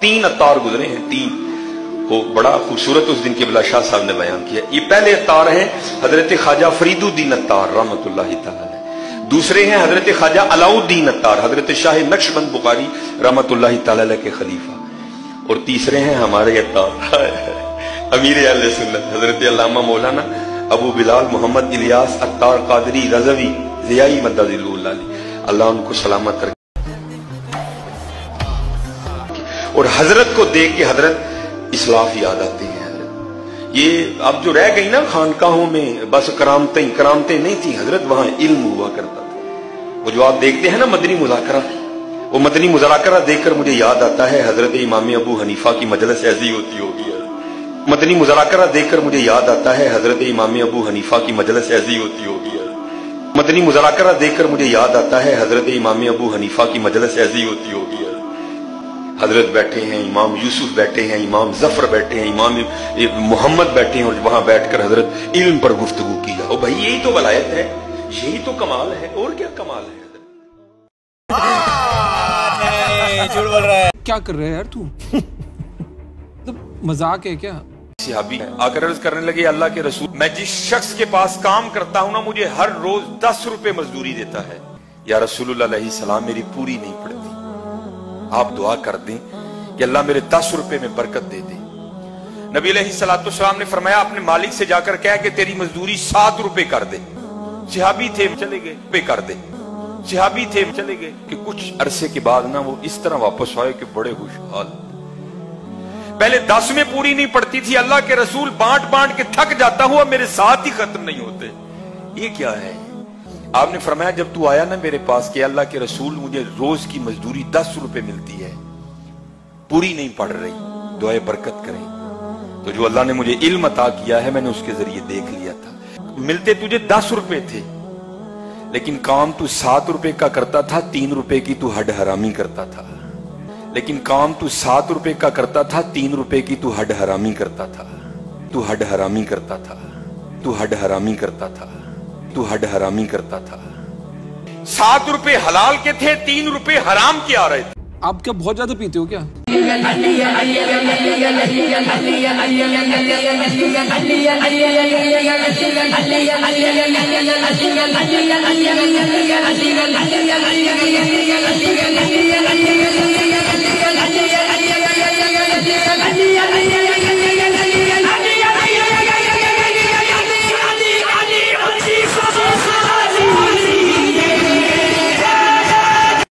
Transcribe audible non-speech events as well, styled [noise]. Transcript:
तीन अतार गुजरे हैं, तीन वो बड़ा खूबसूरत उस दिन के बिला शाह साहब ने बयान किया। ये पहले अतार है, हज़रत ख्वाजा फरीदुद्दीन अतार रहमत दूसरे हैं, हज़रत ख्वाजा अलाउद्दीन अतार हज़रत शाह नक्शबंद बुखारी रहमत के खलीफा। और तीसरे हैं हमारे अतार [laughs] अमीर हज़रत अल्लामा मौलाना अबू बिलाल मोहम्मद इलियास अत्तार कादरी रजवी, जियाई मदद अल्लाह उनको सलामत रखे और हज़रत को देख के हज़रत इसलाफ याद आते हैं। ये अब जो रह गई ना खानकाहों में, बस करामतें करामतें नहीं थी। हज़रत वहाँ इल्म हुआ करता था। वो जो आप देखते हैं ना मदनी मुजाकरा, वो मदनी मुजाकरा देखकर मुझे याद आता है, हज़रत इमाम अबू हनीफा की मजलस ऐसी होती होगी। मदनी मुजाकरा देखकर मुझे याद आता है, हज़रत इमाम अबू हनीफा की मजलस ऐसी होती होगी। मदनी मुजाकरा देखकर मुझे याद आता है, हज़रत इमाम अबू हनीफा की मजलस ऐसी होती होगी। हज़रत बैठे हैं इमाम यूसुफ बैठे हैं इमाम ज़फ़र बैठे हैं इमाम मोहम्मद बैठे हैं और वहाँ बैठकर हज़रत इल्म पर गुफ्तु की। जाओ भाई यही तो वलायत है यही तो कमाल है और क्या कमाल है? झूठ बोल रहा है। क्या कर रहे हैं यार तू? तो मज़ाक है क्या? सिहाबी आकर अर्ज़ करने लगे अल्लाह के रसूल मैं जिस शख्स के पास काम करता हूँ ना मुझे हर रोज दस रुपए मजदूरी देता है। या रसूल सलाम मेरी पूरी नहीं पड़ती। आप दुआ कर दें कि अल्लाह मेरे दस रुपए में बरकत दे दे। नबी सलाम ने फरमाया, अपने मालिक से जाकर कह कि तेरी मजदूरी सात रुपए कर दे। सिहाबी थे, चले गए पे कर दे। सिहाबी थे, चले गए। कि कुछ अरसे के बाद ना वो इस तरह वापस आए कि बड़े खुशहाल। पहले दस में पूरी नहीं पड़ती थी, अल्लाह के रसूल बांट बांट के थक जाता हुआ मेरे साथ ही खत्म नहीं होते। ये क्या है? आपने फरमाया, जब तू आया ना मेरे पास कि अल्लाह के रसूल मुझे रोज की मजदूरी दस रुपए मिलती है, पूरी नहीं पड़ रही, दुआए बरकत करें। तो जो अल्लाह ने मुझे इल्म अता किया है, मैंने उसके ज़रिए देख लिया था। मिलते तुझे दस रुपए थे, लेकिन काम तू सात रुपए का करता था, तीन रुपए की तू हड हरामी करता था। लेकिन काम तू सात रुपए का करता था, तीन रुपए की तू हड हरामी करता था। तू हड हरामी करता था, तू हड हरामी करता था। तू हड हरामी करता था। सात रुपए हलाल के थे, तीन रुपए हराम के आ रहे थे। आप क्या बहुत ज़्यादा पीते हो क्या?